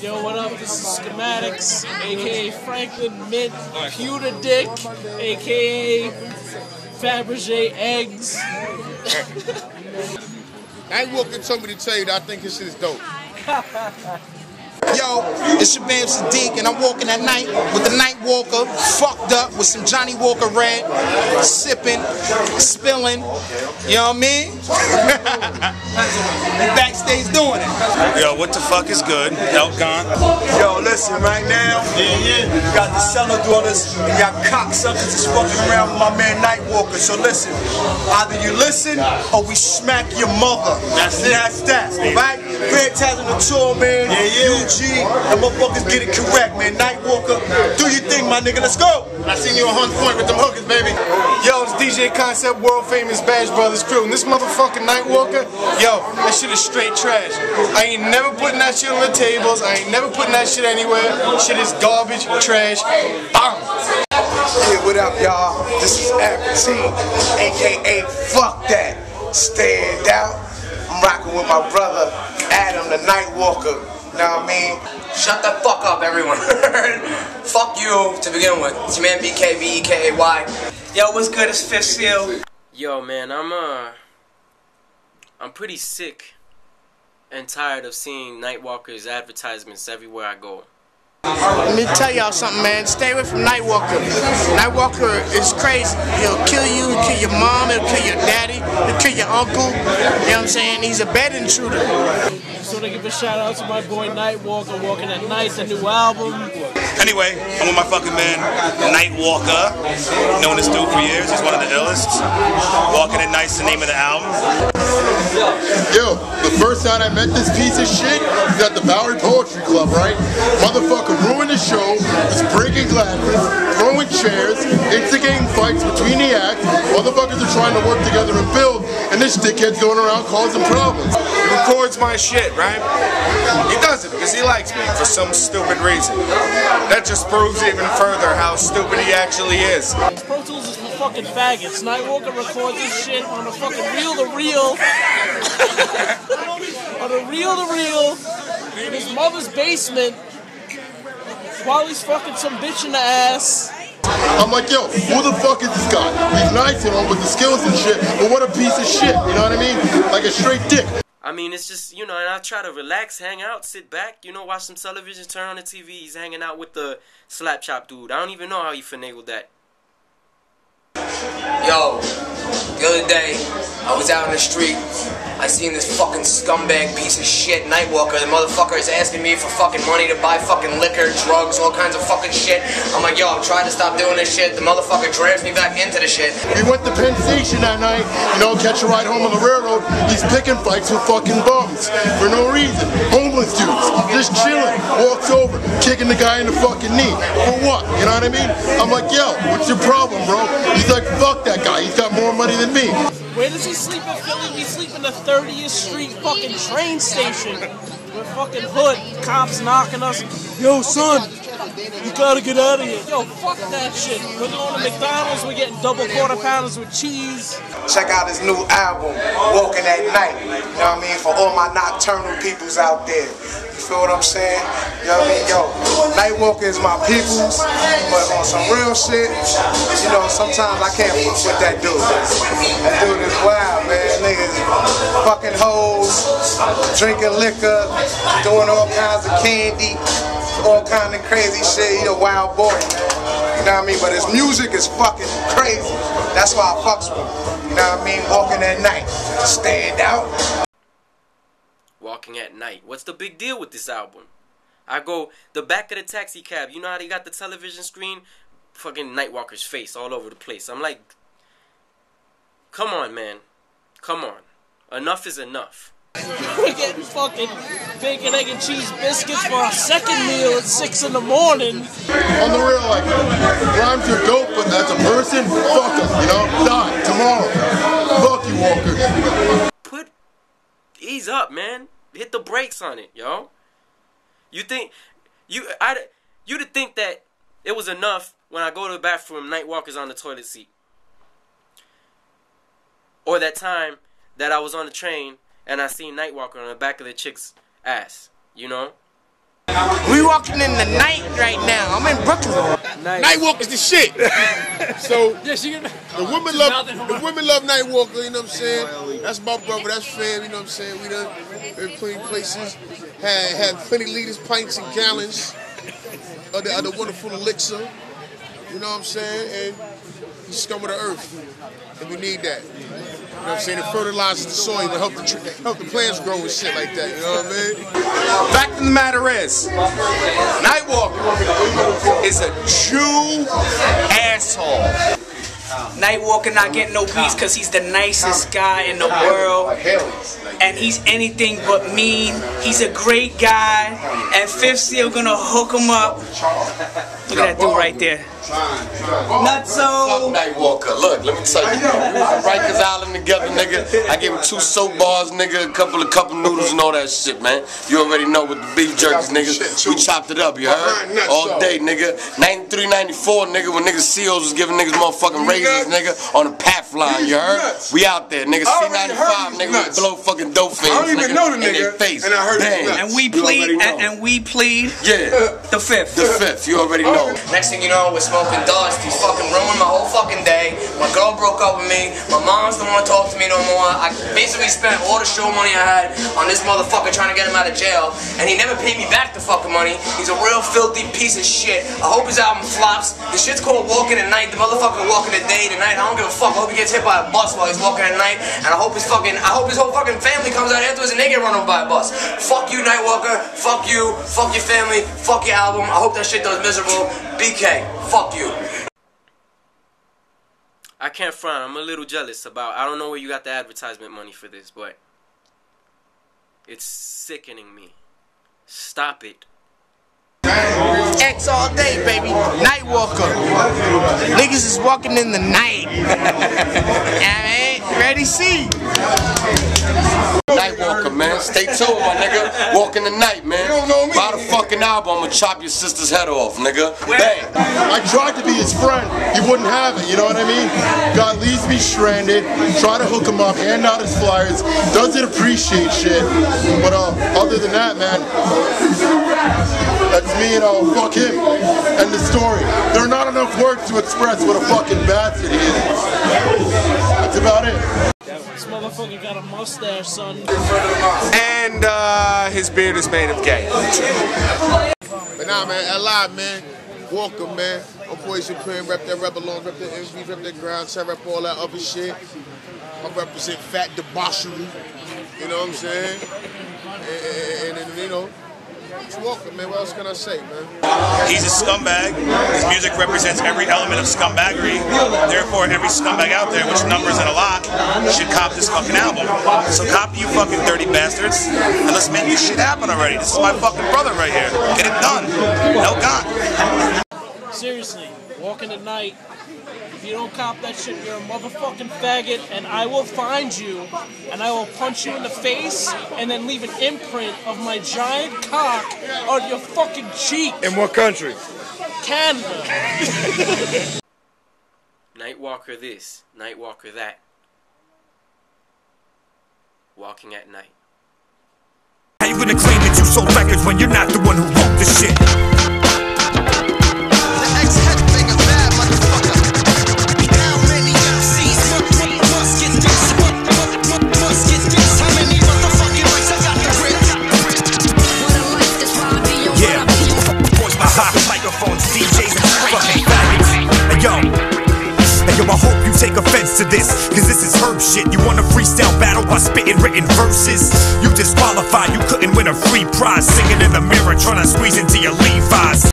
Yo, what up? This is Skammadix, aka Franklin Mint, Pewter Dick, aka Fabergé Eggs. Nightwalker told me to tell you that I think this shit is dope. Yo, it's your man Sahdeeq, and I'm walking at night with the Night Walker, fucked up with some Johnny Walker Red, sipping, spilling. You know what I mean? Backstage doing it. Yo, what the fuck is good? El Gant. Yo, listen, right now, you got the Cella Dwellas and you got cocksuckers that's fucking around with my man Night Walker. So listen, either you listen or we smack your mother. That's it. That's that, right? Fantastic the tour, man. Yeah, yeah. UG, the motherfuckers get it correct, man. Nightwalker, do your thing, my nigga. Let's go. I seen you on Hunt Point with them hookers, baby. Yo, it's DJ Concept, world famous Bash Brothers crew. And this motherfucking Nightwalker, yo, that shit is straight trash. I ain't never putting that shit on the tables. I ain't never putting that shit anywhere. Shit is garbage, trash. Bam! Yeah, what up, y'all? This is Appetite, aka Fuck That. Stand out. I'm rocking with my brother, Adam the Nightwalker. What I mean? Shut the fuck up, everyone. fuck you to begin with. It's your man Bekay, B-E-K-A-Y. Yo, what's good? It's Fifth Seal. Yo, man, I'm uh, I'm pretty sick and tired of seeing Nightwalker's advertisements everywhere I go. Let me tell y'all something, man. Stay away from Nightwalker. Nightwalker is crazy. He'll kill you, he'll kill your mom, he'll kill your daddy, he'll kill your uncle. You know what I'm saying? He's a bed intruder. So to give a shout out to my boy Nightwalker, Walking at Night, the new album. Anyway, I'm with my fucking man, Nightwalker. Known as Stu for years. He's one of the illest. Walking at Night's the name of the album. Yo, the first time I met this piece of shit was at the Bowery Poetry Club, right? Motherfucker ruined the show, was breaking glasses, throwing chairs, instigating fights between the acts. Motherfuckers are trying to work together and build, and this dickhead's going around causing problems. He records my shit, right? He does it because he likes me for some stupid reason. That just proves even further how stupid he actually is. Fucking faggots. Nightwalker records this shit on a fucking reel to reel. on a reel to reel in his mother's basement while he's fucking some bitch in the ass. I'm like, yo, who the fuck is this guy? He's nice, you know, with the skills and shit, but what a piece of shit, you know what I mean? Like a straight dick. I mean, it's just, you know, and I try to relax, hang out, sit back, you know, watch some television, turn on the TV. He's hanging out with the slap chop dude. I don't even know how he finagled that. Yo, the other day, I was out in the street. I seen this fucking scumbag piece of shit, Nightwalker. The motherfucker is asking me for fucking money to buy fucking liquor, drugs, all kinds of fucking shit. I'm like, yo, I'm trying to stop doing this shit. The motherfucker drags me back into the shit. We went to Penn Station that night, you know, catch a ride home on the railroad. He's picking fights with fucking bums for no reason. Homeless dudes, just chilling. Walks over, kicking the guy in the fucking knee. For what? You know what I mean? I'm like, yo, what's your problem, bro? He's like, fuck that guy. He's got more money than me. Where does he sleep in Philly? We sleep in the 30th Street fucking train station. With fucking hood, cops knocking us. Yo, son, you gotta get out of here. Yo, fuck that shit. We're going to McDonald's, we're getting double quarter pounders with cheese. Check out his new album, Walking at Night. You know what I mean? For all my nocturnal peoples out there. You feel what I'm saying? You know what I mean? Yo, Nightwalker is my peoples, but on some real shit, you know, sometimes I can't fuck with that dude. That dude is wild, man. Niggas fucking hoes, drinking liquor, doing all kinds of candy, all kind of crazy shit. He a wild boy. You know what I mean? But his music is fucking crazy. That's why I fucks with him. You know what I mean? Walking at night. Stand out. Walking at Night. What's the big deal with this album? I go, the back of the taxi cab, you know how they got the television screen? Fucking Nightwalker's face all over the place. I'm like, come on, man. Come on. Enough is enough. We're getting fucking bacon, egg, and cheese biscuits for our second meal at 6 in the morning. On the real, like, rhymes are dope, but that's a person, fuck him, you know? Die tomorrow. Fuck you, Walker. Put, ease up, man. Hit the brakes on it, yo. You think, you, I, you'd think that it was enough when I go to the bathroom, Nightwalker's on the toilet seat. Or that time that I was on the train and I seen Nightwalker on the back of the chick's ass, you know? We walking in the night right now. I'm in Brooklyn. Nightwalker's the shit. so yeah, she can, the women love the women love Nightwalker. You know what I'm saying? That's my brother. That's fam. You know what I'm saying? We done been plenty places. Had had plenty liters, pints, and gallons of the, of the wonderful elixir. You know what I'm saying? And scum of the earth, and we need that. You know what I'm saying? It fertilizes the soil and help the help the plants grow and shit like that. You know what I mean? Fact of the matter is, Nightwalker is a Jew asshole. Nightwalker not getting no beats because he's the nicest guy in the world. And he's anything but mean. He's a great guy. And Fifth Seal gonna hook him up. Look at that dude right there. Nutso. Nightwalker. Look, let me tell you. We was at Rikers Island together, nigga. I gave him two soap bars, nigga, a couple of cup of noodles and all that shit, man. You already know with the beef jerkies, nigga. We chopped it up, you heard? All day, nigga. 93, 94, nigga, when niggas CEOs was giving niggas motherfucking raises, nigga, on the path line, you heard? We out there, nigga. C95, nigga, we blow fucking dope fins, I don't even nigga, know the in their nigga, face. and I heard Bang. And we plead, and, and we plead Yeah, the fifth. the fifth, you already know. Next thing you know, we're smoking dust. He's fucking ruined my whole fucking day. My girl broke up with me. My mom's don't want to talk to me no more. I basically spent all the show money I had on this motherfucker trying to get him out of jail, and he never paid me back the fucking money. He's a real filthy piece of shit. I hope his album flops. The shit's called Walking at Night. The motherfucker walking at day tonight. I don't give a fuck. I hope he gets hit by a bus while he's walking at night, and I hope his fucking, I hope his whole fucking family comes out afterwards and they get run over by a bus. Fuck you, Nightwalker. Fuck you. Fuck your family. Fuck your album. I hope that shit does miserable. Bekay. Fuck you. I can't front. I'm a little jealous about. I don't know where you got the advertisement money for this, but it's sickening me. Stop it. X all day, baby. Nightwalker. Niggas is walking in the night. I mean, Ready Cee. Nightwalker, man. Stay tuned, my nigga. Walking the night, man. don't know me. Buy the fucking album, I'ma chop your sister's head off, nigga. Bang. I tried to be his friend. He wouldn't have it, you know what I mean? God leaves me stranded. Try to hook him up, hand out his flyers. Doesn't appreciate shit. But uh, other than that, man, that's me and uh, fuck him. And the story. There are not enough words to express what a fucking bastard he is. That's about it. This motherfucker got a mustache, son. And uh, his beard is made of gay. But nah, man, LI, man. Walker, man. I'm Poison Supreme, rep that Rebel on, rep that MV, rep that ground, set rep all that other shit. I represent fat debauchery. You know what I'm saying? And, and, and, you know, it's Walker, man. What else can I say, man? He's a scumbag. His music represents every element of scumbaggery. Therefore, every scumbag out there, which numbers in a lot, should cop this fucking album. So copy you fucking dirty bastards, and let's make this shit happen already. This is my fucking brother right here. Get it done. No gun. Seriously, walking at night. If you don't cop that shit, you're a motherfucking faggot, and I will find you, and I will punch you in the face, and then leave an imprint of my giant cock on your fucking cheek. In what country? Canada. Nightwalker this, Nightwalker that. Walking at night. How you gonna claim that you sold records when you're not the one who wrote the shit? To this, cause this is herb shit. You want a freestyle battle by spitting written verses? You disqualified, you couldn't win a free prize. Singing in the mirror, trying to squeeze into your Levi's.